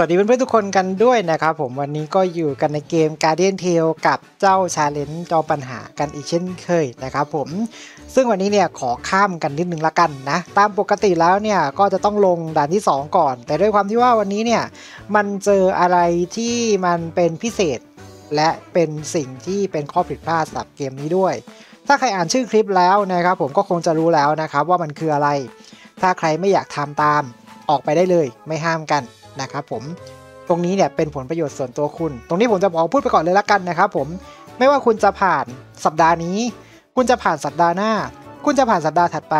สวัสดีเพื่อนๆทุกคนกันด้วยนะครับผมวันนี้ก็อยู่กันในเกม Guardian Tale กับเจ้าชาเลนจ์จอปัญหากันอีกเช่นเคยนะครับผมซึ่งวันนี้เนี่ยขอข้ามกันนิดนึงละกันนะ ตามปกติแล้วเนี่ยก็จะต้องลงด่านที่ 2 ก่อน แต่ด้วยความที่ว่าวันนี้เนี่ยมันเจออะไรที่มันเป็นพิเศษ และเป็นสิ่งที่เป็นข้อผิดพลาดสำหรับเกมนี้ด้วย ถ้าใครอ่านชื่อคลิปแล้วนะครับผมก็คงจะรู้แล้วนะครับว่ามันคืออะไร ถ้าใครไม่อยากทำตามออกไปได้เลยไม่ห้ามกัน นะครับผมตรงนี้เนี่ยเป็นผลประโยชน์ส่วนตัวคุณ ตรงนี้ผมจะบอกพูดไปก่อนเลยละกันนะครับผมไม่ว่าคุณจะผ่านสัปดาห์นี้ คุณจะผ่านสัปดาห์หน้า คุณจะผ่านสัปดาห์ถัดไป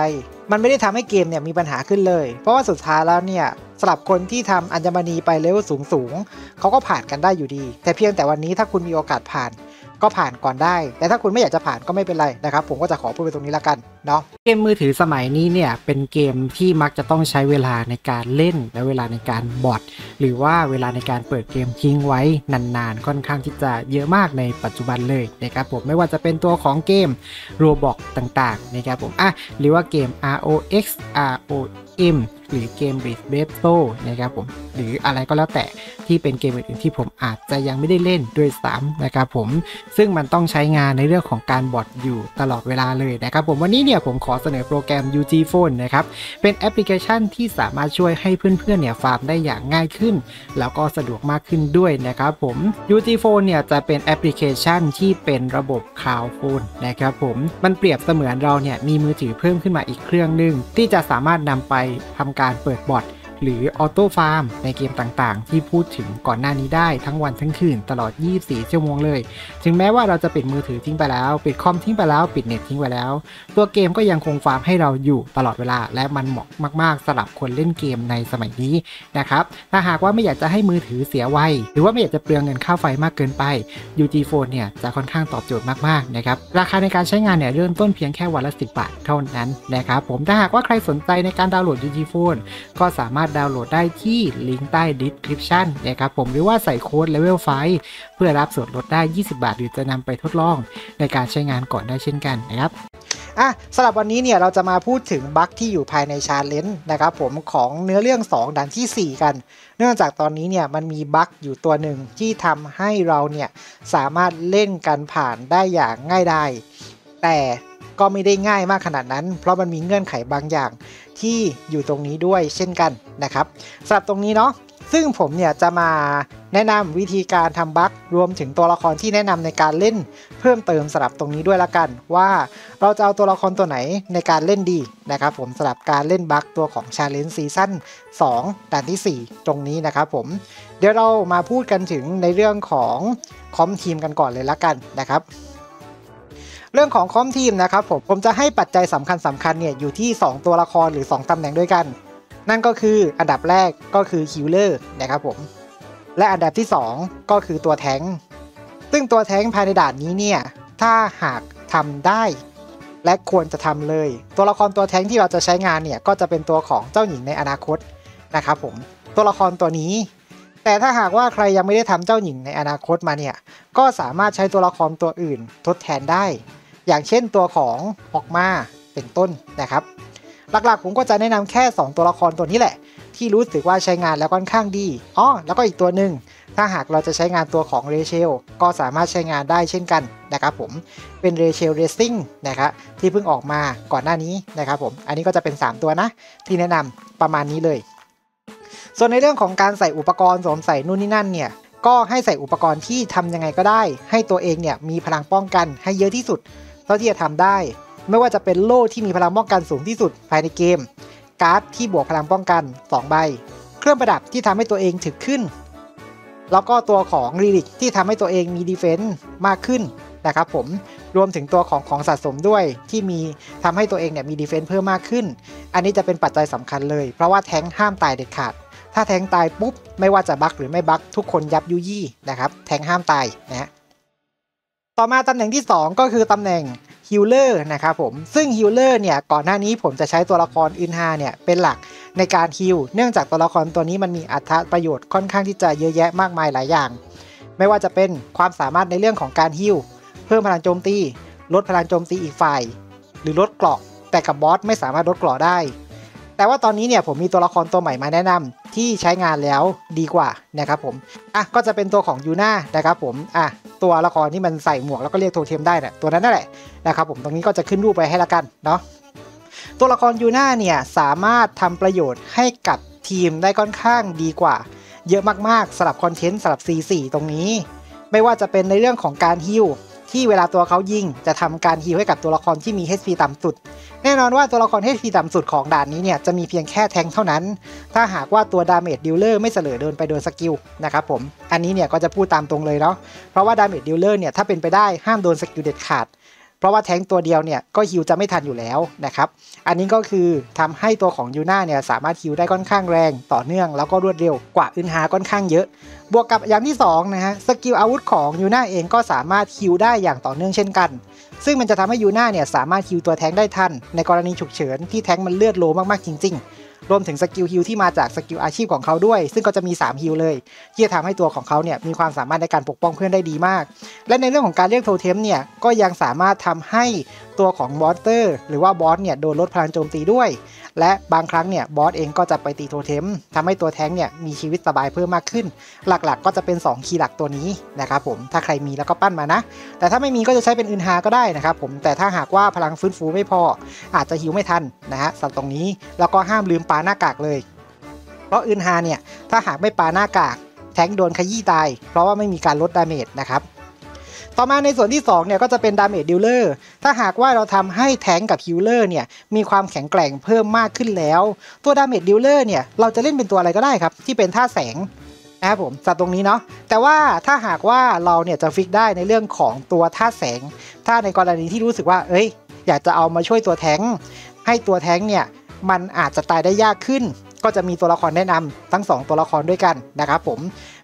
มันไม่ได้ทำให้เกมเนี่ยมีปัญหาขึ้นเลย เพราะว่าสุดท้ายแล้วเนี่ยสำหรับคนที่ทำอัญมณีไปเลเวลสูงสูงเขาก็ผ่านกันได้อยู่ดี แต่เพียงแต่วันนี้ถ้าคุณมีโอกาสผ่าน ก็ผ่านก่อนได้ แต่ถ้าคุณไม่อยากจะผ่านก็ไม่เป็นไรนะครับ ผมก็จะขอพูดไปตรงนี้ละกันเนาะเกมมือถือสมัยนี้เนี่ยเป็นเกมที่มักจะต้องใช้เวลาในการเล่นและเวลาในการบอทหรือว่าเวลาในการเปิดเกมทิ้งไว้นานๆ ค่อนข้างที่จะเยอะมากในปัจจุบันเลยนะครับผมไม่ว่าจะเป็นตัวของเกม Roblox ต่างๆนะครับผมอะหรือว่าเกม ROX ROM หรือเกม b r i d g e b a t l e นะครับผมหรืออะไรก็แล้วแต่ที่เป็นเกมอื่นๆที่ผมอาจจะยังไม่ได้เล่นด้วยซ้ำนะครับผมซึ่งมันต้องใช้งานในเรื่องของการบอทอยู่ตลอดเวลาเลยนะครับผมวันนี้เนี่ยผมขอเสนอโปรแกรม UG Phone นะครับเป็นแอปพลิเคชันที่สามารถช่วยให้เพื่อนๆเนี่ยฟาร์มได้อย่างง่ายขึ้น แล้วก็สะดวกมากขึ้นด้วยนะครับผม UG Phone เนี่ยจะเป็นแอปพลิเคชันที่เป็นระบบ Cloud Phone นะครับผมมันเปรียบเสมือนเราเนี่ยมีมือถือเพิ่มขึ้นมาอีกเครื่องหนึ่งที่จะสามารถนำไปทำการเปิดบอท หรือ auto farm ในเกมต่างๆ ที่พูดถึงก่อนหน้านี้ได้ทั้งวันทั้งคืนตลอด 24 ชั่วโมงเลย ถึงแม้ว่าเราจะปิดมือถือทิ้งไปแล้ว ปิดคอมทิ้งไปแล้ว ปิดเน็ตทิ้งไปแล้ว ตัวเกมก็ยังคงฟาร์มให้เราอยู่ตลอดเวลา และมันเหมาะมากๆสำหรับคนเล่นเกมในสมัยนี้นะครับ ถ้าหากว่าไม่อยากจะให้มือถือเสียไว หรือว่าไม่อยากจะเปลืองเงินค่าไฟมากเกินไป UG Phone เนี่ยจะค่อนข้างตอบโจทย์มากๆนะครับ ราคาในการใช้งานเนี่ยเริ่มต้นเพียงแค่วันละ 10 บาทเท่านั้นนะครับ ผม ถ้าหากว่าใครสนใจในการดาวน์โหลด UG Phone ก็สามารถดาวน์โหลดได้ที่ลิงก์ใต้ description นะครับผมหรือว่าใส่โค้ด level 5เพื่อรับส่วนลดได้ 20 บาท หรือจะนำไปทดลองในการใช้งานก่อนได้เช่นกันนะครับอะสำหรับวันนี้เนี่ยเราจะมาพูดถึงบั๊กที่อยู่ภายในชาเลนจ์นะครับผมของเนื้อเรื่อง 2ด่านที่ 4 กัน เนื่องจากตอนนี้เนี่ยมันมีบั๊กอยู่ตัวหนึ่งที่ทำให้เราเนี่ยสามารถเล่นกันผ่านได้อย่างง่ายไดายแต่ก็ไม่ได้ง่ายมากขนาดนั้น เพราะมันมีเงื่อนไขบางอย่าง ที่อยู่ตรงนี้ด้วยเช่นกันนะครับสำหรับตรงนี้เนาะซึ่งผมเนี่ยจะมาแนะนำวิธีการทำบั๊กรวมถึงตัวละครที่แนะนำในการเล่นเพิ่มเติมสำหรับตรงนี้ด้วยละกัน ว่าเราจะเอาตัวละครตัวไหนในการเล่นดีนะครับผมสำหรับการเล่นบั๊กตัวของ Challenge Season 2ด่านที่ 4 ตรงนี้นะครับผมเดี๋ยวเรามาพูดกันถึงในเรื่องของคอมทีมกันก่อนเลยละกันนะครับ เรื่องของคอมทีมนะครับผมผมจะให้ปัจจัยสำคัญสำคัญเนี่ยอยู่ที่ 2 ตัวละครหรือ 2ตำแหน่งด้วยกัน นั่นก็คืออันดับแรกก็คือคิวเลอร์นะครับผมและอันดับที่ 2 ก็คือตัวแท้งซึ่งตัวแท้งภายในด่านนี้เนี่ยถ้าหากทำได้ และควรจะทำเลย ตัวละครตัวแท้งที่เราจะใช้งานเนี่ยก็จะเป็นตัวของเจ้าหญิงในอนาคตนะครับผมตัวละครตัวนี้ แต่ถ้าหากว่าใครยังไม่ได้ทำเจ้าหญิงในอนาคตมาเนี่ยก็สามารถใช้ตัวละครตัวอื่นทดแทนได้ อย่างเช่นตัวของออกมาเป็นต้นนะครับ หลักๆผมก็จะแนะนำแค่ 2 ตัวละครตัวนี้แหละ ที่รู้สึกว่าใช้งานแล้วค่อนข้างดีอ๋อแล้วก็อีกตัวหนึ่งถ้าหากเราจะใช้งานตัวของเรเชลก็สามารถใช้งานได้เช่นกันนะครับผมเป็นเรเชลเรซิ่งนะครับที่เพิ่งออกมาก่อนหน้านี้นะครับผมอันนี้ก็จะเป็น 3 ตัวนะ ที่แนะนำประมาณนี้เลย ส่วนในเรื่องของการใส่อุปกรณ์สวมใส่นู่นนี่นั่นเนี่ยก็ให้ใส่อุปกรณ์ที่ทำยังไงก็ได้ ให้ตัวเองเนี่ยมีพลังป้องกันให้เยอะที่สุด เท่าที่จะทำได้ ไม่ว่าจะเป็นโล่ที่มีพลังป้องกันสูงที่สุดภายในเกม การ์ดที่บวกพลังป้องกัน 2 ใบ เครื่องประดับที่ทำให้ตัวเองถึกขึ้น แล้วก็ตัวของ relic ที่ทำให้ตัวเองมี defense มากขึ้นนะครับผมรวมถึงตัวของของสะสมด้วยที่มีทำให้ตัวเองเนี่ยมี defense เพิ่มมากขึ้น อันนี้จะเป็นปัจจัยสำคัญเลย เพราะว่าแท้งห้ามตายเด็ดขาด ถ้าแท้งตายปุ๊บ ไม่ว่าจะ bug หรือไม่ bug ทุกคนยับยู่ยี่นะครับ แท้งห้ามตายนะฮะ ต่อมาตำแหน่งที่ 2 ก็คือตำแหน่ง healer นะครับผมซึ่ง healer เนี่ยก่อนหน้านี้ผมจะใช้ตัวละครอึนฮาเนี่ยเป็นหลักในการ heal เนื่องจากตัวละครตัวนี้มันมีอรรถประโยชน์ค่อนข้างที่จะเยอะแยะมากมายหลายอย่าง ไม่ว่าจะเป็นความสามารถในเรื่องของการ heal เพิ่มพลังโจมตี ลดพลังโจมตีอีกฝ่าย หรือลดเกราะแต่กับบอสไม่สามารถลดเกราะได้ แต่ว่าตอนนี้เนี่ยผมมีตัวละครตัวใหม่มาแนะนำที่ใช้งานแล้วดีกว่านะครับผมอะก็จะเป็นตัวของยูน่านะครับผมอะตัวละครที่มันใส่หมวกแล้วก็เรียกโทเทมได้นี่ยตัวนั้นนั่นแหละนะครับผมตรงนี้ก็จะขึ้นรูปไปให้ละกันเนาะตัวละครยูน่าเนี่ยสามารถทำประโยชน์ให้กับทีมได้ค่อนข้างดีกว่า เยอะมากๆสำหรับคอนเทนต์สำหรับ C4 ตรงนี้ ไม่ว่าจะเป็นในเรื่องของการ heal ที่เวลาตัวเขายิงจะทำการ heal ให้กับตัวละครที่มี HP ต่ำสุด แน่นอนว่าตัวละคร HP ต่ำสุดของด่านนี้เนี่ยจะมีเพียงแค่แทงเท่านั้น ถ้าหากว่าตัว damage dealer ไม่เสล่อเดินไปโดนสกิลนะครับผม อันนี้เนี่ยก็จะพูดตามตรงเลยเนาะ เพราะว่า damage dealer เนี่ยถ้าเป็นไปได้ห้ามโดนสกิลเด็ดขาด เพราะว่าแทงตัวเดียวเนี่ยก็ heal จะไม่ทันอยู่แล้วนะครับ อันนี้ก็คือทำให้ตัวของยูน่าเนี่ยสามารถ heal ได้ค่อนข้างแรงต่อเนื่องแล้วก็รวดเร็วกว่าอึนฮาค่อนข้างเยอะ บวกกับอย่างที่2นะฮะสกิลอาวุธของยูน่าเองก็สามารถ heal ได้อย่างต่อเนื่องเช่นกัน ซึ่งมันจะทำให้ยูน่าเนี่ยสามารถ heal ตัวแทงได้ทัน ในกรณีฉุกเฉินที่แทงมันเลือด low มากๆจริง ๆ รวมถึงสกิล heal ที่มาจากสกิลอาชีพของเขาด้วย ซึ่งก็จะมี3 heal เลยที่จะทำให้ตัวของเขาเนี่ยมีความสามารถในการปกป้องเพื่อนได้ดีมาก และในเรื่องของการเรียกโทเทมเนี่ยก็ยังสามารถทำให้ ตัวของ monster หรือว่าบอสเนี่ยโดนลดพลังโจมตีด้วย และบางครั้งเนี่ยบอสเองก็จะไปตีโทเทมทำให้ตัวแท้งเนี่ยมีชีวิตสบายเพิ่มมากขึ้น หลักๆ ก็จะเป็น 2 key หลักตัวนี้นะครับผมถ้าใครมีแล้วก็ปั้นมานะ แต่ถ้าไม่มีก็จะใช้เป็นอึนฮาก็ได้นะครับผมแต่ถ้าหากว่าพลังฟื้นฟูไม่พอ อาจจะหิวไม่ทันนะฮะสำหรับตรงนี้แล้วก็ห้ามลืมปาหน้ากากเลย เพราะอึนฮาเนี่ยถ้าหากไม่ปาหน้ากากแท้งโดนขยี้ตาย เพราะว่าไม่มีการลด damage นะครับ ต่อมาในส่วนที่2เนี่ยก็จะเป็น damage dealer ถ้าหากว่าเราทำให้แท้งกับ healer เนี่ยมีความแข็งแกร่งเพิ่มมากขึ้นแล้ว ตัว damage dealer เนี่ยเราจะเล่นเป็นตัวอะไรก็ได้ครับ ที่เป็นธาตุแสงนะครับผมสำหรับตรงนี้เนาะแต่ว่าถ้าหากว่าเราเนี่ยจะ fix ได้ในเรื่องของตัวธาตุแสง ถ้าในกรณีที่รู้สึกว่า เอ้ย อยากจะเอามาช่วยตัวแท้งให้ตัวแท้งเนี่ยมันอาจจะตายได้ยากขึ้น ก็จะมีตัวละครแนะนำทั้ง 2 ตัวละครด้วยกันนะครับผม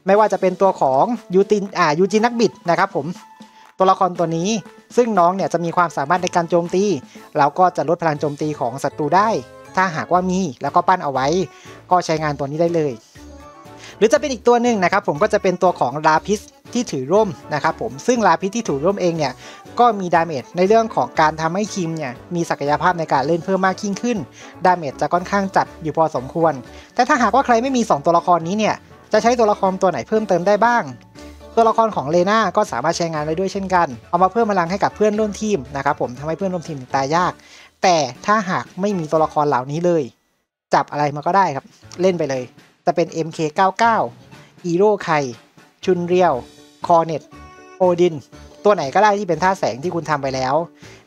ไม่ว่าจะเป็นตัวของยูจินอ่ายูจินนักบิดนะครับผมตัวละครตัวนี้ ซึ่งน้องเนี่ยจะมีความสามารถในการโจมตีแล้วก็จะลดพลังโจมตีของศัตรูได้ ถ้าหากว่ามีแล้วก็ปั้นเอาไว้ ก็ใช้งานตัวนี้ได้เลย หรือจะเป็นอีกตัวหนึ่งนะครับผมก็จะเป็นตัวของลาพิสที่ถือร่มนะครับผมซึ่งลาพิสที่ถือร่มเองเนี่ยก็มี damage ในเรื่องของการทำให้ทีมเนี่ยมีศักยภาพในการเล่นเพิ่มมากยิ่งขึ้น damage จะค่อนข้างจัดอยู่พอสมควร แต่ถ้าหากว่าใครไม่มี 2 ตัวละครนี้เนี่ย จะใช้ตัวละครตัวไหนเพิ่มเติมได้บ้าง ตัวละครของเลนาก็สามารถใช้งานได้ด้วยเช่นกัน เอามาเพิ่มพลังให้กับเพื่อนร่วมทีมนะครับผมทำให้เพื่อนร่วมทีมตายยาก แต่ถ้าหากไม่มีตัวละครเหล่านี้เลย จับอะไรมาก็ได้ครับเล่นไปเลย จะเป็น MK99 อีโร่ไคชุนเรียวคอเน็ตโอดินตัวไหนก็ได้ที่เป็นท่าแสงที่คุณทำไปแล้ว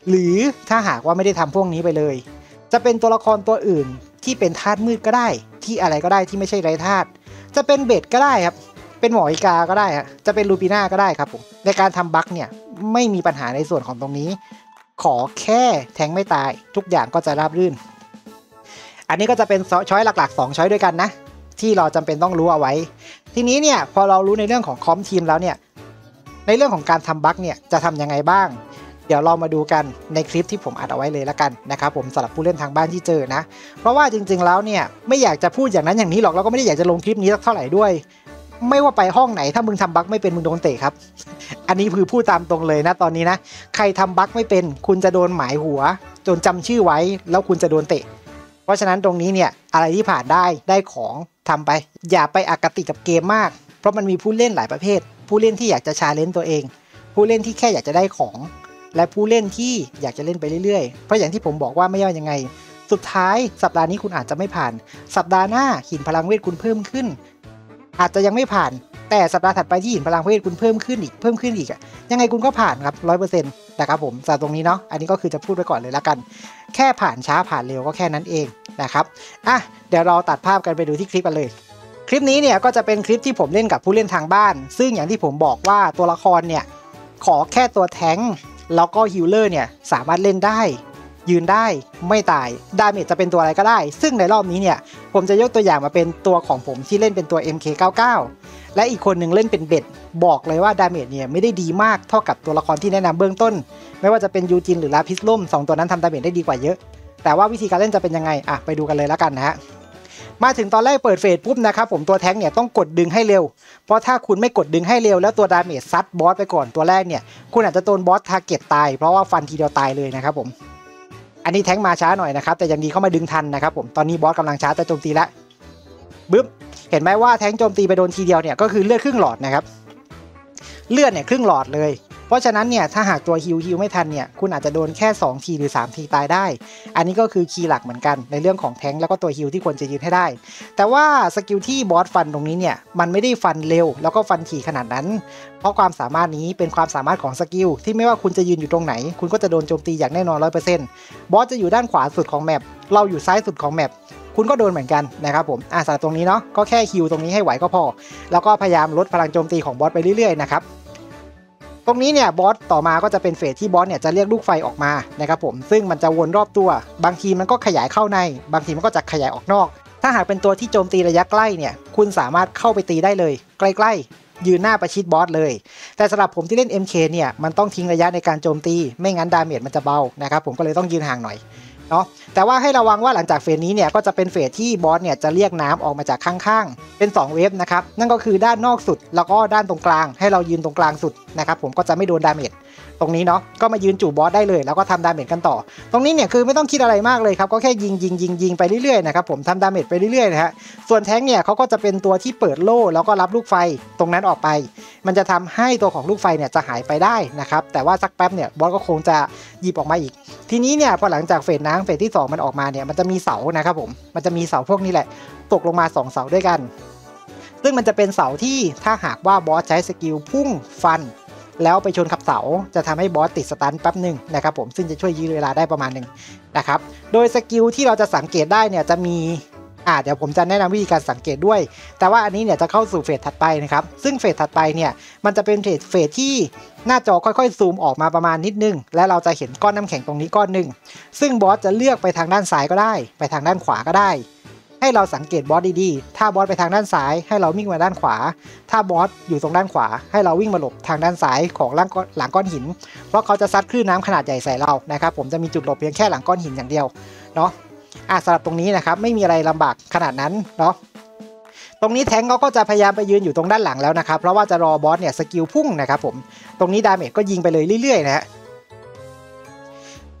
หรือถ้าหากว่าไม่ได้ทำพวกนี้ไปเลย จะเป็นตัวละครตัวอื่นที่เป็นธาตุมืดก็ได้ ที่อะไรก็ได้ที่ไม่ใช่ไร้ธาตุ จะเป็นเบดก็ได้ครับ เป็นหมออีกาก็ได้ครับจะเป็นลูปิน่าก็ได้ครับผมในการทำบัคเนี่ยไม่มีปัญหาในส่วนของตรงนี้ ขอแค่แทงไม่ตายทุกอย่างก็จะราบรื่น อันนี้ก็จะเป็นช้อยหลักๆ 2 ช้อยด้วยกันนะ ที่เราจำเป็นต้องรู้เอาไว้ ทีนี้เนี่ยพอเรารู้ในเรื่องของคอมทีมแล้วเนี่ยในเรื่องของการทำบัคเนี่ยจะทำยังไงบ้าง เดี๋ยวเรามาดูกันในคลิปที่ผมอัดเอาไว้เลยละกันนะครับผมสำหรับผู้เล่นทางบ้านที่เจอนะ เพราะว่าจริง ๆแล้วเนี่ยไม่อยากจะพูดอย่างนั้นอย่างนี้หรอกแล้วก็ไม่ได้อยากจะลงคลิปนี้สักเท่าไหร่ด้วยไม่ว่าไปห้องไหนถ้ามึงทำบัคไม่เป็นมึงโดนเตะครับ อันนี้คือพูดตามตรงเลยนะตอนนี้นะ ใครทำบัคไม่เป็น คุณจะโดนหมายหัว จนจำชื่อไว้ แล้วคุณจะโดนเตะ เพราะฉะนั้นตรงนี้เนี่ยอะไรที่ผ่านได้ได้ของทำไป อย่าไปอคติกับเกมมาก เพราะมันมีผู้เล่นหลายประเภท ผู้เล่นที่อยากจะชาเลนจ์ตัวเอง ผู้เล่นที่แค่อยากจะได้ของ และผู้เล่นที่อยากจะเล่นไปเรื่อยๆ เพราะอย่างที่ผมบอกว่าไม่ว่ายังไง สุดท้ายสัปดาห์นี้คุณอาจจะไม่ผ่าน สัปดาห์หน้าหินพลังเวทคุณเพิ่มขึ้น อาจจะยังไม่ผ่าน แต่สัปดาห์ถัดไปที่หินพลังเวทคุณเพิ่มขึ้นอีกเพิ่มขึ้นอีกอะยังไงคุณก็ผ่านครับร้อยเปอร์เซ็นต์นะครับผมจากตรงนี้เนาะอันนี้ก็คือจะพูดไว้ก่อนเลยละกัน แค่ผ่านช้าผ่านเร็วก็แค่นั้นเองนะครับอะเดี๋ยวเราตัดภาพกันไปดูที่คลิปกันเลยคลิปนี้เนี่ยก็จะเป็นคลิปที่ผมเล่นกับผู้เล่นทางบ้าน ซึ่งอย่างที่ผมบอกว่าตัวละครเนี่ยขอแค่ตัวแท้ง แล้วก็ healer เนี่ยสามารถเล่นได้ ยืนได้ไม่ตาย damage จะเป็นตัวอะไรก็ได้ ซึ่งในรอบนี้เนี่ยผมจะยกตัวอย่างมาเป็นตัวของผมที่เล่นเป็นตัว MK99 และอีกคนหนึ่งเล่นเป็นเบธบอกเลยว่า damage เนี่ยไม่ได้ดีมากเท่ากับตัวละครที่แนะนำเบื้องต้น ไม่ว่าจะเป็นยูจินหรือลาพิสร่ม2ตัวนั้นทำ damage ได้ดีกว่าเยอะ แต่ว่าวิธีการเล่นจะเป็นยังไงอะไปดูกันเลยแล้วกันนะฮะ มาถึงตอนแรกเปิด phase ปุ๊บนะครับผมตัวแท้งเนี่ยต้องกดดึงให้เร็ว เพราะถ้าคุณไม่กดดึงให้เร็วแล้วตัว damage ซัดบอสไปก่อนตัวแรกเนี่ยคุณอาจจะโดนบอส target ตายเพราะว่าฟันทีเดียวตายเลยนะครับผมอันนี้แท้งมาช้าหน่อยนะครับแต่ยังดีเข้ามาดึงทันนะครับผมตอนนี้บอสกำลังชาร์จจะโจมตีแล้วบึ้มเห็นไหมว่าแท้งโจมตีไปโดนทีเดียวเนี่ยก็คือเลือดครึ่งหลอดนะครับเลือดเนี่ยครึ่งหลอดเลย เพราะฉะนั้นเนี่ยถ้าหากตัวฮิวฮิวไม่ทันเนี่ยคุณอาจจะโดนแค่ 2 ทีหรือ 3 ทีตายได้ อันนี้ก็คือ key หลักเหมือนกันในเรื่องของแท้งแล้วก็ตัวฮิวที่ควรจะยืนให้ได้ แต่ว่าสกิลที่บอสฟันตรงนี้เนี่ยมันไม่ได้ฟันเร็ว แล้วก็ฟันถี่ขนาดนั้น เพราะความสามารถนี้เป็นความสามารถของสกิลที่ไม่ว่าคุณจะยืนอยู่ตรงไหน คุณก็จะโดนโจมตีอย่างแน่นอน100%บอสจะอยู่ด้านขวาสุดของ map เราอยู่ซ้ายสุดของ map คุณก็โดนเหมือนกันนะครับผมอ่าสำหรับตรงนี้เนาะก็แค่ฮิวตรงนี้ให้ไหวก็พอ แล้วก็พยายามลดพลังโจมตีของบอสไปเรื่อยๆนะครับ ตรงนี้เนี่ยบอสต่อมาก็จะเป็น phase ที่บอสเนี่ยจะเรียกลูกไฟออกมานะครับผมซึ่งมันจะวนรอบตัว บางทีมันก็ขยายเข้าใน บางทีมันก็จะขยายออกนอก ถ้าหากเป็นตัวที่โจมตีระยะใกล้เนี่ยคุณสามารถเข้าไปตีได้เลย ใกล้ๆ ยืนหน้าประชิดบอสเลย แต่สำหรับผมที่เล่น MK เนี่ยมันต้องทิ้งระยะในการโจมตี ไม่งั้น damage มันจะเบานะครับผมก็เลยต้องยืนห่างหน่อย เนาะแต่ว่าให้ระวังว่าหลังจาก phase นี้เนี่ยก็จะเป็น phase ที่บอสเนี่ยจะเรียกน้ำออกมาจากข้างๆ เป็น 2 wave นะครับ นั่นก็คือด้านนอกสุดแล้วก็ด้านตรงกลาง ให้เรายืนตรงกลางสุดนะครับผมก็จะไม่โดน damage ตรงนี้เนาะก็มายืนจ่อบอสได้เลย แล้วก็ทำ damage กันต่อ ตรงนี้เนี่ยคือไม่ต้องคิดอะไรมากเลยครับก็แค่ยิงยิงยิงยิงไปเรื่อยๆนะครับผมทำ damage ไปเรื่อยๆนะฮะส่วนแท้งเนี่ยเขาก็จะเป็นตัวที่เปิดโล่แล้วก็รับลูกไฟตรงนั้นออกไป มันจะทำให้ตัวของลูกไฟเนี่ยจะหายไปได้นะครับแต่ว่าสักแป๊บเนี่ยบอสก็คงจะหยิบออกมาอีก ทีนี้เนี่ยพอหลังจาก phase น้ำ phase ที่ 2 มันออกมาเนี่ยมันจะมีเสานะครับผมมันจะมีเสาพวกนี้แหละ ตกลงมา 2 เสาด้วยกันซึ่งมันจะเป็นเสาที่ถ้าหากว่าบอสใช้ skill พุ่งฟัน แล้วไปชนกับเสาจะทำให้บอสติด stun แป๊บหนึ่งนะครับผมซึ่งจะช่วยยื้อเวลาได้ประมาณหนึ่งนะครับโดย skill ที่เราจะสังเกตได้เนี่ยจะมีอ่าเดี๋ยวผมจะแนะนำวิธีการสังเกตด้วย แต่ว่าอันนี้เนี่ยจะเข้าสู่ phase ถัดไปนะครับ ซึ่ง phase ถัดไปเนี่ยมันจะเป็น phase ที่หน้าจอค่อยๆซูมออกมาประมาณนิดนึง และเราจะเห็นก้อนน้ำแข็งตรงนี้ก้อนหนึ่งซึ่งบอสจะเลือกไปทางด้านซ้ายก็ได้ ไปทางด้านขวาก็ได้ ให้เราสังเกตบอสดีๆ ถ้าบอสไปทางด้านซ้าย ให้เราวิ่งมาด้านขวา ถ้าบอสอยู่ตรงด้านขวา ให้เราวิ่งมาหลบทางด้านซ้ายของหลังก้อนหลังก้อนหิน เพราะเขาจะซัดคลื่นน้ำขนาดใหญ่ใส่เรานะครับ ผมจะมีจุดหลบเพียงแค่หลังก้อนหินอย่างเดียวเนาะอะสำหรับตรงนี้นะครับไม่มีอะไรลำบากขนาดนั้นเนาะตรงนี้แทงเขาก็จะพยายามไปยืนอยู่ตรงด้านหลังแล้วนะครับ เพราะว่าจะรอบอสเนี่ย skill พุ่งนะครับผม ตรงนี้ damage ก็ยิงไปเลยเรื่อยๆนะฮะ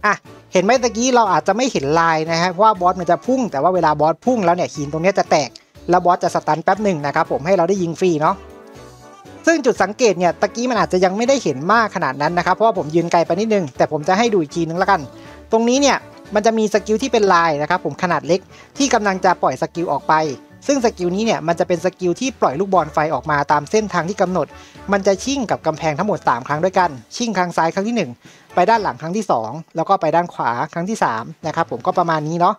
อะ เห็นไหมตะกี้เราอาจจะไม่เห็นลายนะฮะเพราะว่าบอสมันจะพุ่งแต่ว่าเวลาบอสพุ่งแล้วเนี่ยหินตรงนี้จะแตก แล้วบอสจะ stun แป๊บหนึ่งนะครับผมให้เราได้ยิงฟรีเนาะซึ่งจุดสังเกตเนี่ยตะกี้มันอาจจะยังไม่ได้เห็นมากขนาดนั้นนะครับเพราะว่าผมยืนไกลไปนิดนึงแต่ผมจะให้ดูอีกทีนึงแล้วกัน ตรงนี้เนี่ยมันจะมี skill ที่เป็นลายนะครับผมขนาดเล็กที่กำลังจะปล่อย skill ออกไป ซึ่ง skill นี้เนี่ยมันจะเป็น skill ที่ปล่อยลูกบอลไฟออกมาตามเส้นทางที่กำหนด มันจะชิ่งกับกำแพงทั้งหมด 3 ครั้งด้วยกัน ชิ่งครั้งซ้ายครั้งที่ 1 ไปด้านหลังครั้งที่ 2 แล้วก็ไปด้านขวาครั้งที่ 3 นะครับผมก็ประมาณนี้เนาะ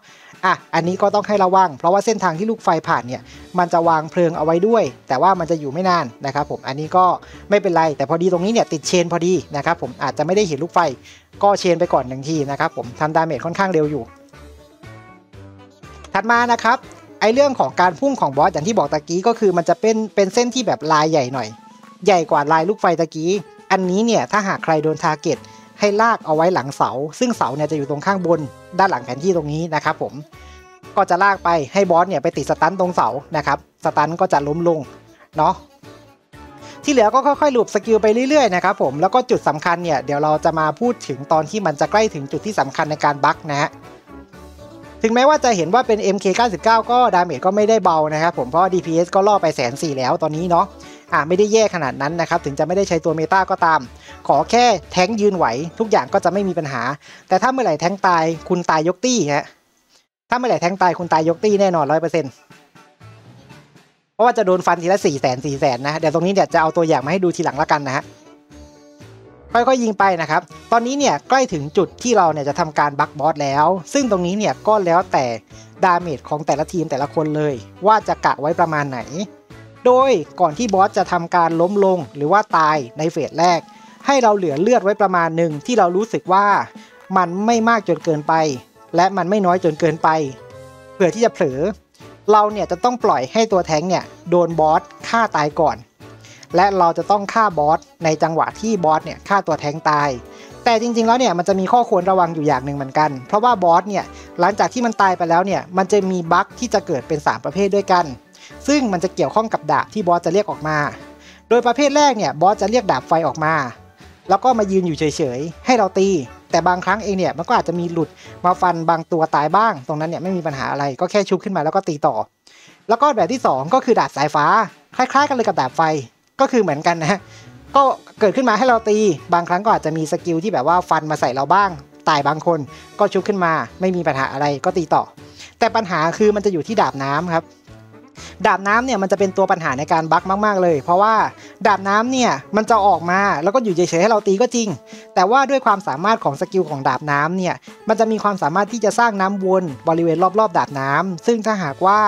อะอันนี้ก็ต้องให้ระวัง เพราะว่าเส้นทางที่ลูกไฟผ่านเนี่ยมันจะวางเพลิงเอาไว้ด้วย แต่ว่ามันจะอยู่ไม่นานนะครับผมอันนี้ก็ไม่เป็นไร แต่พอดีตรงนี้เนี่ยติด chain พอดีนะครับผมอาจจะไม่ได้เห็นลูกไฟ ก็ chain ไปก่อนหนึ่งทีนะครับผมทำ damage ค่อนข้างเร็วอยู่ ถัดมานะครับ ไอเรื่องของการพุ่งของบอสอย่างที่บอกตะกี้ก็คือมันจะเป็นเป็นเส้นที่แบบลายใหญ่หน่อย ใหญ่กว่าลายลูกไฟตะกี้ อันนี้เนี่ยถ้าหากใครโดน target ให้ลากเอาไว้หลังเสา ซึ่งเสาเนี่ยจะอยู่ตรงข้างบน ด้านหลังแผนที่ตรงนี้นะครับผมก็จะลากไปให้บอสเนี่ยไปติด stun ตรงเสานะครับ stun ก็จะล้มลงเนาะที่เหลือก็ค่อยๆหลุด skill ไปเรื่อยๆนะครับผมแล้วก็จุดสำคัญเนี่ยเดี๋ยวเราจะมาพูดถึงตอนที่มันจะใกล้ถึงจุดที่สำคัญในการ bug นะฮะ ถึงแม้ว่าจะเห็นว่าเป็น MK99 ก็ damage ก็ไม่ได้เบานะครับผมเพราะ DPS ก็ล่อไปแสนสี่แล้วตอนนี้เนาะอ่าไม่ได้แย่ขนาดนั้นนะครับถึงจะไม่ได้ใช้ตัว meta ก็ตาม ขอแค่แท้งยืนไหว ทุกอย่างก็จะไม่มีปัญหา แต่ถ้าเมื่อไหร่แท้งตายคุณตายยกตี้ฮะถ้าเมื่อไหร่แท้งตายคุณตายยกตี้แน่นอนร้อยเปอร์เซ็นต์เพราะว่าจะโดนฟันทีละสี่แสนสี่แสนนะเดี๋ยวตรงนี้เดี๋ยวจะเอาตัวอย่างมาให้ดูทีหลังละกันนะฮะ ค่อยๆยิงไปนะครับ ตอนนี้เนี่ยใกล้ถึงจุดที่เราเนี่ยจะทำการ bug บอสแล้ว ซึ่งตรงนี้เนี่ยก็แล้วแต่ damage ของแต่ละทีมแต่ละคนเลย ว่าจะกะไว้ประมาณไหน โดยก่อนที่บอสจะทำการล้มลงหรือว่าตายในเฟสแรก ให้เราเหลือเลือดไว้ประมาณหนึ่งที่เรารู้สึกว่ามันไม่มากจนเกินไป และมันไม่น้อยจนเกินไปเผื่อที่จะเผลอเราเนี่ยจะต้องปล่อยให้ตัวแท้งเนี่ยโดนบอสฆ่าตายก่อน และเราจะต้องฆ่าบอสในจังหวะที่บอสเนี่ยฆ่าตัวแทงตาย แต่จริงๆแล้วเนี่ยมันจะมีข้อควรระวังอยู่อย่างหนึ่งเหมือนกัน เพราะว่าบอสเนี่ยหลังจากที่มันตายไปแล้วเนี่ยมันจะมี bug ที่จะเกิดเป็น 3 ประเภทด้วยกัน ซึ่งมันจะเกี่ยวข้องกับดาบที่บอสจะเรียกออกมา โดยประเภทแรกเนี่ยบอสจะเรียกดาบไฟออกมา แล้วก็มายืนอยู่เฉยๆให้เราตี แต่บางครั้งเองเนี่ยมันก็อาจจะมีหลุดมาฟันบางตัวตายบ้าง ตรงนั้นเนี่ยไม่มีปัญหาอะไรก็แค่ชุบขึ้นมาแล้วก็ตีต่อ แล้วก็แบบที่ 2 ก็คือดาบสายฟ้า คล้ายๆ กันเลยกับดาบไฟ ก็คือเหมือนกันนะฮะก็เกิดขึ้นมาให้เราตี บางครั้งก็อาจจะมี skill ที่แบบว่าฟันมาใส่เราบ้าง ตายบางคนก็ชุบขึ้นมาไม่มีปัญหาอะไรก็ตีต่อ แต่ปัญหาคือมันจะอยู่ที่ดาบน้ำครับ ดาบน้ำเนี่ยมันจะเป็นตัวปัญหาในการ bug มาก ๆ เลย เพราะว่าดาบน้ำเนี่ยมันจะออกมาแล้วก็อยู่เฉยๆให้เราตีก็จริง แต่ว่าด้วยความสามารถของ skill ของดาบน้ำเนี่ยมันจะมีความสามารถที่จะสร้างน้ำวนบริเวณรอบๆ ดาบน้ำซึ่งถ้าหากว่า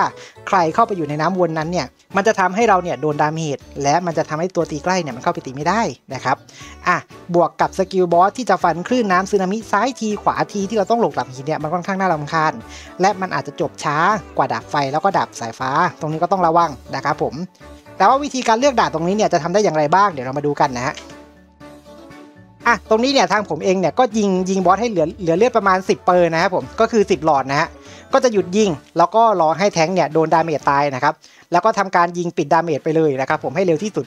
ใครเข้าไปอยู่ในน้ำวนนั้นเนี่ย มันจะทำให้เราเนี่ยโดน damage และมันจะทำให้ตัวตีใกล้เนี่ยมันเข้าไปตีไม่ได้นะครับอะบวกกับ skill บอสที่จะฟันคลื่นน้ำสึนามิซ้ายทีขวาทีที่เราต้องหลบหลังหินเนี่ยมันค่อนข้างน่ารำคาญ และมันอาจจะจบช้ากว่าดาบไฟแล้วก็ดาบสายฟ้า ตรงนี้ก็ต้องระวังนะครับผม แต่ว่าวิธีการเลือกดาบตรงนี้เนี่ยจะทำได้อย่างไรบ้างเดี๋ยวเรามาดูกันนะฮะอะตรงนี้เนี่ยทางผมเองเนี่ยก็ยิงยิงบอสให้เหลือเหลือเลือดประมาณ 10 เปอร์นะครับผมก็คือ 10 หลอดนะฮะ ก็จะหยุดยิง แล้วก็รอให้แท้งเนี่ยโดน damage ตายนะครับแล้วก็ทำการยิงปิด damage ไปเลยนะครับผมให้เร็วที่สุด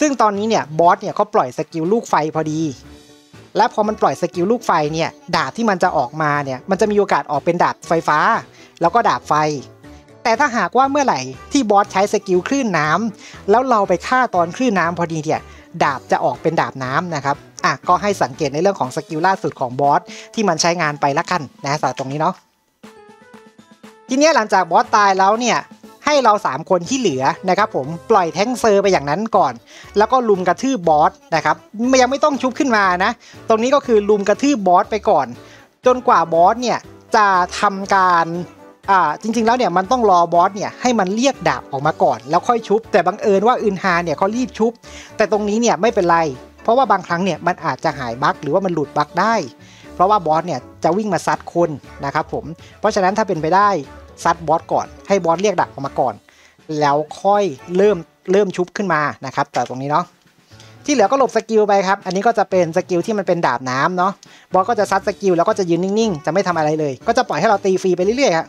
ซึ่งตอนนี้เนี่ยบอสเนี่ยเขาปล่อย skill ลูกไฟพอดี และพอมันปล่อย skill ลูกไฟเนี่ยดาบที่มันจะออกมาเนี่ยมันจะมีโอกาสออกเป็นดาบไฟฟ้า แล้วก็ดาบไฟ แต่ถ้าหากว่าเมื่อไหร่ที่บอสใช้ skill คลื่นน้ำแล้วเราไปฆ่าตอนคลื่นน้ำพอดีเนี่ยดาบจะออกเป็นดาบน้ำนะครับอะก็ให้สังเกตในเรื่องของ skill ล่าสุดของบอสที่มันใช้งานไปละกันนะสำหรับตรงนี้เนาะ ทีนี้หลังจากบอสตายแล้วเนี่ยให้เรา 3 คนที่เหลือนะครับผมปล่อยแท้งเซอร์ไปอย่างนั้นก่อน แล้วก็รุมกระทืบบอสนะครับยังไม่ต้องชุบขึ้นมานะ ตรงนี้ก็คือรุมกระทืบบอสไปก่อน จนกว่าบอสเนี่ยจะทำการอ่าจริง ๆ แล้วเนี่ยมันต้องรอบอสเนี่ยให้มันเรียกดาบออกมาก่อน แล้วค่อยชุบ แต่บังเอิญว่าอึนฮาเนี่ยเขารีบชุบ แต่ตรงนี้เนี่ยไม่เป็นไร เพราะว่าบางครั้งเนี่ยมันอาจจะหายบั๊กหรือว่ามันหลุดบั๊กได้ เพราะว่าบอสเนี่ยจะวิ่งมาซัดคนนะครับผม เพราะฉะนั้นถ้าเป็นไปได้ซัดบอสก่อน ให้บอสเรียกดาบออกมาก่อน แล้วค่อยเริ่มเริ่มชุบขึ้นมานะครับ แต่ตรงนี้เนาะที่เหลือก็หลบ skill ไปครับ อันนี้ก็จะเป็น skill ที่มันเป็นดาบน้ำเนาะ บอสก็จะซัด skill แล้วก็จะยืนนิ่งๆ จะไม่ทำอะไรเลย ก็จะปล่อยให้เราตีฟรีไปเรื่อยๆครับ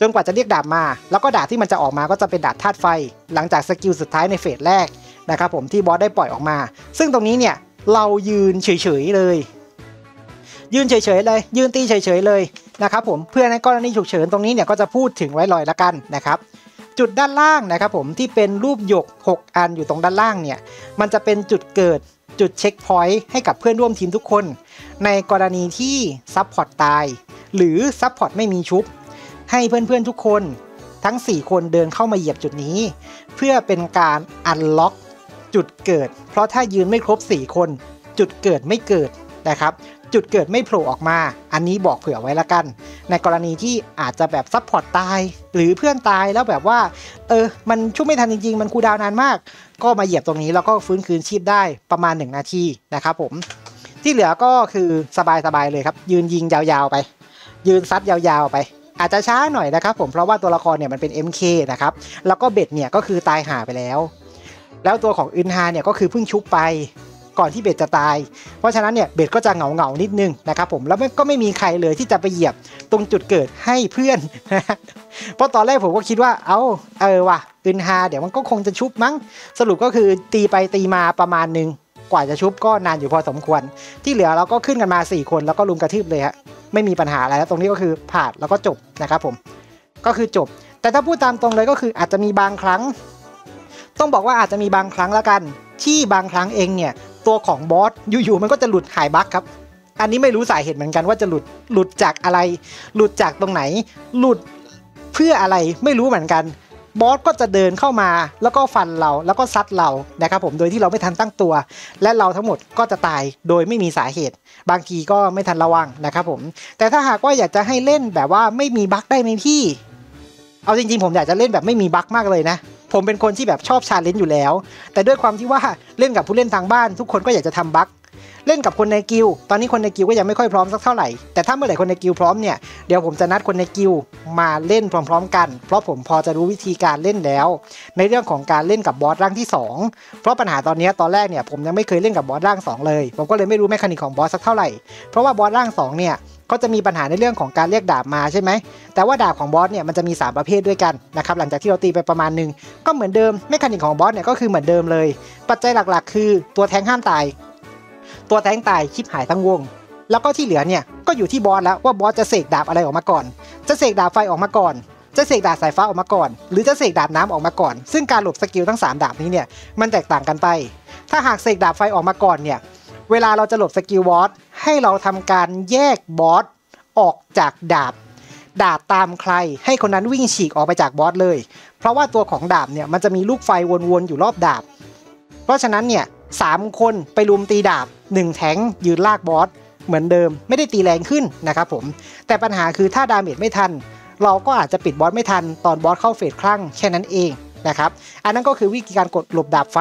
จนกว่าจะเรียกดาบมา แล้วก็ดาบที่มันจะออกมาก็จะเป็นดาบธาตุไฟ หลังจาก skill สุดท้ายใน phase แรกนะครับผมที่บอสได้ปล่อยออกมา ซึ่งตรงนี้เนี่ยเรายืนเฉยๆเลย ยืนเฉยๆเลย ยืนตีเฉยๆเลยนะครับผมเพื่อในกรณีฉุกเฉินตรงนี้เนี่ยก็จะพูดถึงไว้เลยละกันนะครับจุดด้านล่างนะครับผมที่เป็นรูปหยก 6 อันอยู่ตรงด้านล่างเนี่ยมันจะเป็นจุดเกิดจุด checkpoint ให้กับเพื่อนร่วมทีมทุกคน ในกรณีที่ support ตาย หรือ support ไม่มีชุบ ให้เพื่อนๆทุกคนทั้ง 4 คนเดินเข้ามาเหยียบจุดนี้ เพื่อเป็นการ unlock จุดเกิด เพราะถ้ายืนไม่ครบ 4 คน จุดเกิดไม่เกิดนะครับ จุดเกิดไม่โผล่ออกมา อันนี้บอกเผื่อไว้ละกัน ในกรณีที่อาจจะแบบ support ตาย หรือเพื่อนตายแล้วแบบว่า เออ มันช่วยไม่ทันจริง ๆ มัน cooldown นานมาก ก็มาเหยียบตรงนี้แล้วก็ฟื้นคืนชีพได้ประมาณ 1 นาทีนะครับผม ที่เหลือก็คือสบายๆเลยครับ ยืนยิงยาวๆไป ยืนซัดยาวๆไปอาจจะช้าหน่อยนะครับผมเพราะว่าตัวละครเนี่ยมันเป็น MK นะครับ แล้วก็เบ็ดเนี่ยก็คือตายหาไปแล้ว แล้วตัวของอึนฮาเนี่ยก็คือเพิ่งชุบไป ก่อนที่เบ็ดจะตาย เพราะฉะนั้นเนี่ยเบ็ดก็จะเหงาเหงานิดนึงนะครับผมแล้วก็ไม่มีใครเลยที่จะไปเหยียบตรงจุดเกิดให้เพื่อนเพราะตอนแรกผมก็คิดว่าเอาเออว่ะอึนฮาเดี๋ยวมันก็คงจะชุบมั้ง สรุปก็คือตีไปตีมาประมาณนึงกว่าจะชุบก็นานอยู่พอสมควร ที่เหลือเราก็ขึ้นกันมา 4 คนแล้วก็ลุมกระทืบเลยฮะไม่มีปัญหาอะไรแล้วตรงนี้ก็คือผ่านแล้วก็จบนะครับผมก็คือจบ แต่ถ้าพูดตามตรงเลยก็คืออาจจะมีบางครั้ง ต้องบอกว่าอาจจะมีบางครั้งแล้วกัน ที่บางครั้งเองเนี่ย ตัวของบอสอยู่ๆมันก็จะหลุดหายบั๊กครับ อันนี้ไม่รู้สาเหตุเหมือนกันว่าจะหลุดหลุดจากอะไร หลุดจากตรงไหน หลุดเพื่ออะไรไม่รู้เหมือนกันบอสก็จะเดินเข้ามาแล้วก็ฟันเราแล้วก็ซัดเรานะครับผมโดยที่เราไม่ทันตั้งตัว และเราทั้งหมดก็จะตายโดยไม่มีสาเหตุ บางทีก็ไม่ทันระวังนะครับผม แต่ถ้าหากว่าอยากจะให้เล่นแบบว่าไม่มีบั๊กได้ไหมพี่ เอาจริงๆ ผมอยากจะเล่นแบบไม่มีบั๊กมากเลยนะ ผมเป็นคนที่แบบชอบ challenge อยู่แล้ว แต่ด้วยความที่ว่าเล่นกับผู้เล่นทางบ้าน ทุกคนก็อยากจะทำบั๊กเล่นกับคนในกิลตอนนี้คนในกิลก็ยังไม่ค่อยพร้อมสักเท่าไหร่ แต่ถ้าเมื่อไหร่คนในกิลพร้อมเนี่ย เดี๋ยวผมจะนัดคนในกิลมาเล่นพร้อม ๆ กัน เพราะผมพอจะรู้วิธีการเล่นแล้ว ในเรื่องของการเล่นกับบอสร่างที่ 2 เพราะปัญหาตอนนี้ตอนแรกเนี่ยผมยังไม่เคยเล่นกับบอสร่าง 2 เลย ผมก็เลยไม่รู้ mechanic ของบอสสักเท่าไหร่ เพราะว่าบอสร่าง2เนี่ย ก็จะมีปัญหาในเรื่องของการเรียกดาบมาใช่ไหม แต่ว่าดาบของบอสเนี่ยมันจะมี 3 ประเภทด้วยกันนะครับหลังจากที่เราตีไปประมาณหนึ่งก็เหมือนเดิม mechanic ของบอสเนี่ยก็คือเหมือนเดิมเลย ปัจจัยหลักๆ คือตัวแทงห้ามตาย ตัวแทงตายชิบหายทั้งวง แล้วก็ที่เหลือเนี่ยก็อยู่ที่บอสแล้วว่าบอสจะเสกดาบอะไรออกมาก่อน จะเสกดาบไฟออกมาก่อนจะเสกดาบสายฟ้าออกมาก่อน หรือจะเสกดาบน้ำออกมาก่อน ซึ่งการหลบ skill ทั้ง 3 ดาบนี้เนี่ยมันแตกต่างกันไป ถ้าหากเสกดาบไฟออกมาก่อนเนี่ย เวลาเราจะหลบ skill บอสให้เราทำการแยกบอสออกจากดาบ ดาบตามใคร ให้คนนั้นวิ่งฉีกออกไปจากบอสเลย เพราะว่าตัวของดาบเนี่ยมันจะมีลูกไฟวนๆอยู่รอบดาบ เพราะฉะนั้นเนี่ยสามคนไปลุมตีดาบหนึ่งแทงยืนลากบอสเหมือนเดิม ไม่ได้ตีแรงขึ้นนะครับผมแต่ปัญหาคือถ้า damage ไม่ทัน เราก็อาจจะปิดบอสไม่ทันตอนบอสเข้า phase คลั่งแค่นั้นเองนะครับอันนั้นก็คือวิธีการกดหลบดาบไฟ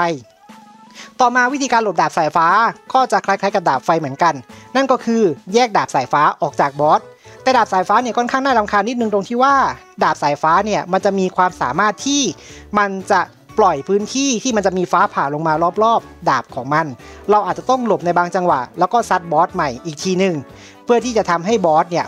ต่อมาวิธีการหลบดาบสายฟ้าก็จะคล้ายๆกับดาบไฟเหมือนกัน นั่นก็คือแยกดาบสายฟ้าออกจากบอสแต่ดาบสายฟ้าเนี่ยค่อนข้างน่ารำคาญนิดนึงตรงที่ว่า ดาบสายฟ้าเนี่ยมันจะมีความสามารถที่มันจะปล่อยพื้นที่ที่มันจะมีฟ้าผ่าลงมารอบๆ ดาบของมัน เราอาจจะต้องหลบในบางจังหวะ แล้วก็ซัดบอสใหม่อีกทีหนึ่งเพื่อที่จะทำให้บอสเนี่ย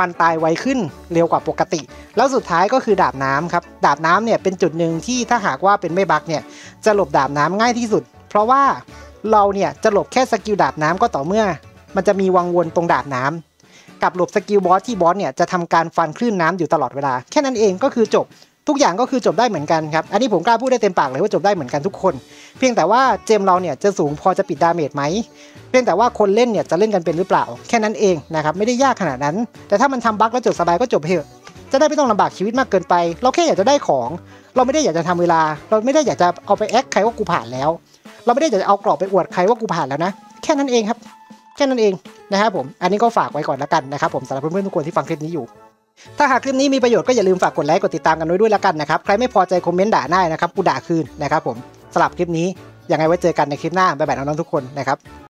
มันตายไวขึ้นเร็วกว่าปกติ แล้วสุดท้ายก็คือดาบน้ำครับ ดาบน้ำเนี่ยเป็นจุดหนึ่งที่ถ้าหากว่าเป็นไม่บั๊กเนี่ยจะหลบดาบน้ำง่ายที่สุด เพราะว่าเราเนี่ยจะหลบแค่ skill ดาบน้ำก็ต่อเมื่อ มันจะมีวังวนตรงดาบน้ำกับหลบ skill บอสที่บอสเนี่ยจะทำการฟันคลื่นน้ำอยู่ตลอดเวลา แค่นั้นเองก็คือจบทุกอย่างก็คือจบได้เหมือนกันครับ อันนี้ผมกล้าพูดได้เต็มปากเลยว่าจบได้เหมือนกันทุกคน เพียงแต่ว่าเจมเราเนี่ยจะสูงพอจะปิดดาเมจไหม เพียงแต่ว่าคนเล่นเนี่ยจะเล่นกันเป็นหรือเปล่า แค่นั้นเองนะครับไม่ได้ยากขนาดนั้น แต่ถ้ามันทำบั๊กแล้วจบสบายก็จบเถอะจะได้ไม่ต้องลำบากชีวิตมากเกินไป เราแค่อยากจะได้ของ เราไม่ได้อยากจะทำเวลา เราไม่ได้อยากจะเอาไปแอคใครว่ากูผ่านแล้ว เราไม่ได้จะเอากรอบไปอวดใครว่ากูผ่านแล้วนะ แค่นั้นเองครับ แค่นั้นเองนะครับผม อันนี้ก็ฝากไว้ก่อนละกันนะครับผมสำหรับเพื่อนๆทุกคนที่ฟังคลิปนี้อยู่ ถ้าหากคลิปนี้มีประโยชน์ก็อย่าลืมฝากกดไลค์กดติดตามกันไว้ด้วยละกันนะครับ ใครไม่พอใจคอมเมนต์ด่าได้นะครับ กูด่าคืนนะครับผมสำหรับคลิปนี้ยังไงไว้เจอกันในคลิปหน้าบ๊ายบายน้องๆทุกคนนะครับ